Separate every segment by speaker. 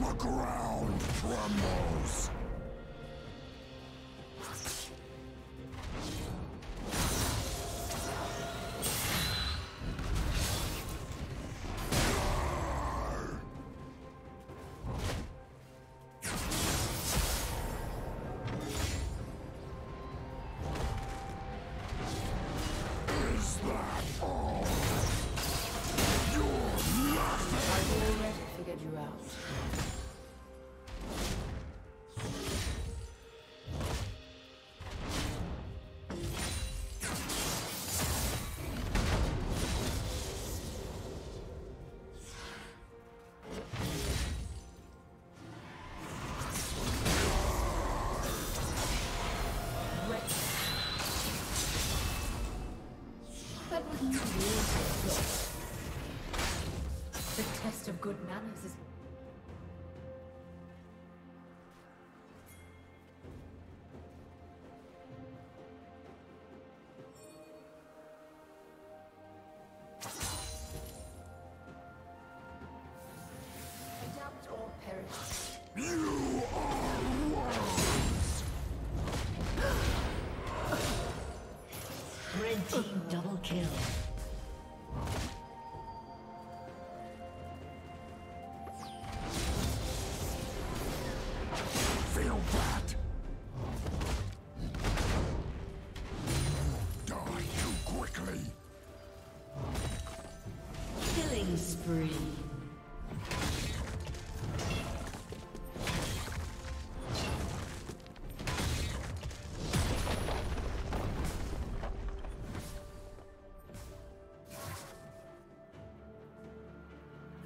Speaker 1: the ground trembles.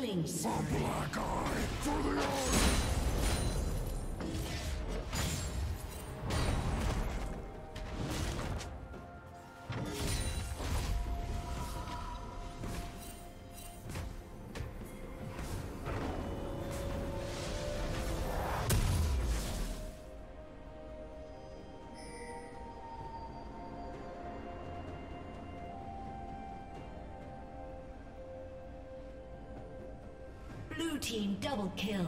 Speaker 1: Killing spree. Team double kill.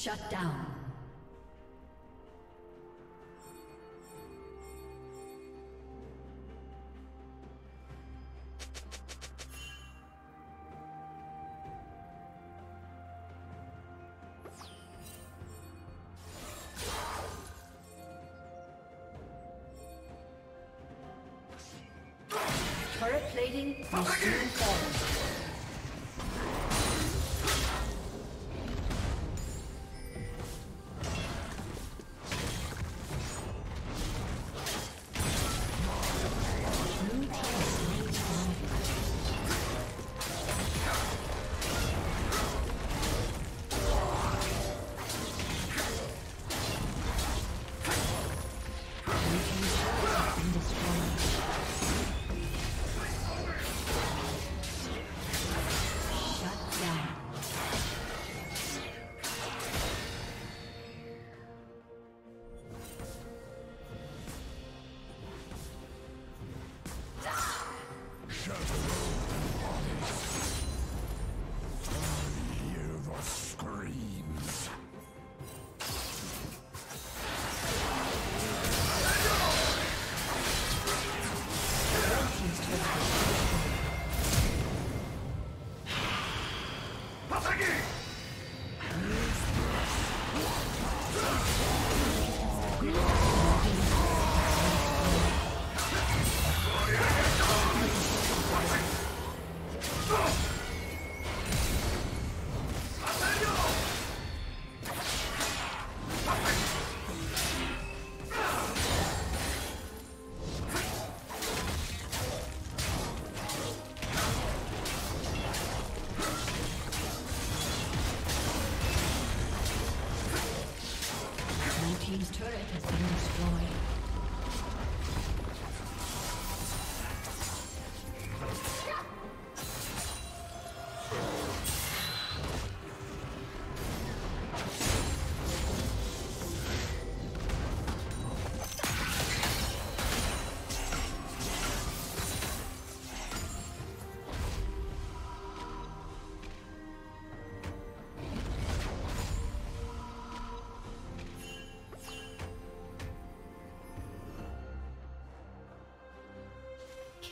Speaker 2: Shut down.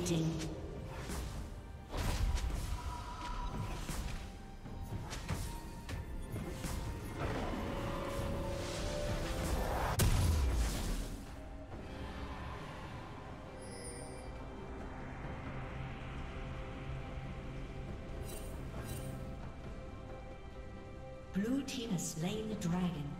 Speaker 2: Dominating. Blue team has slain the dragon.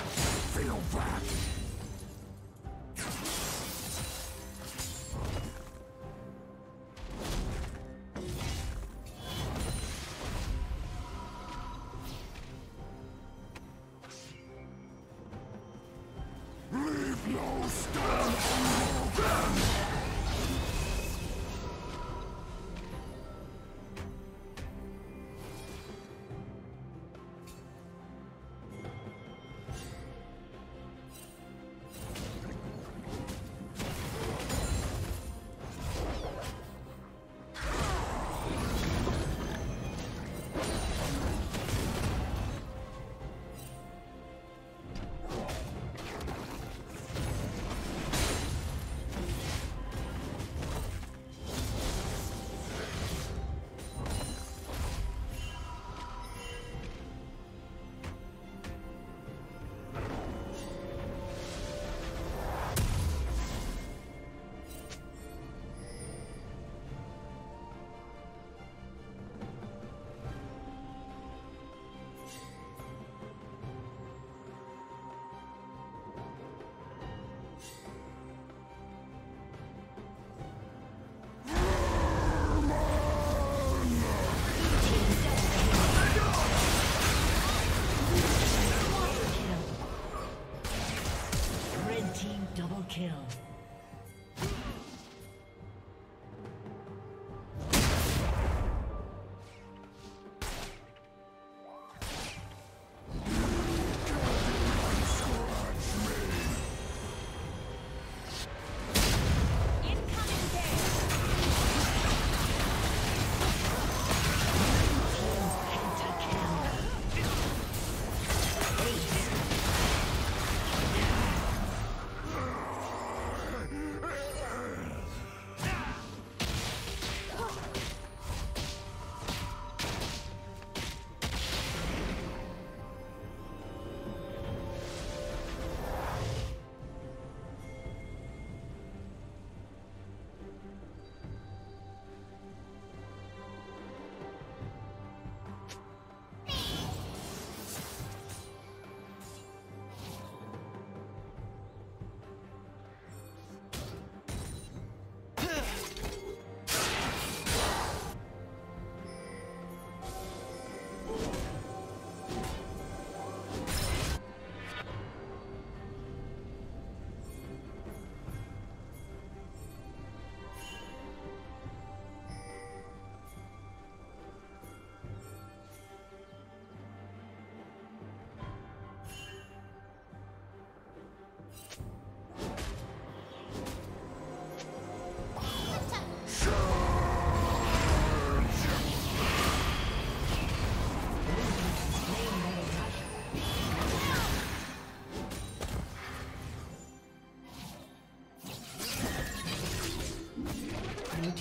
Speaker 1: Feel that.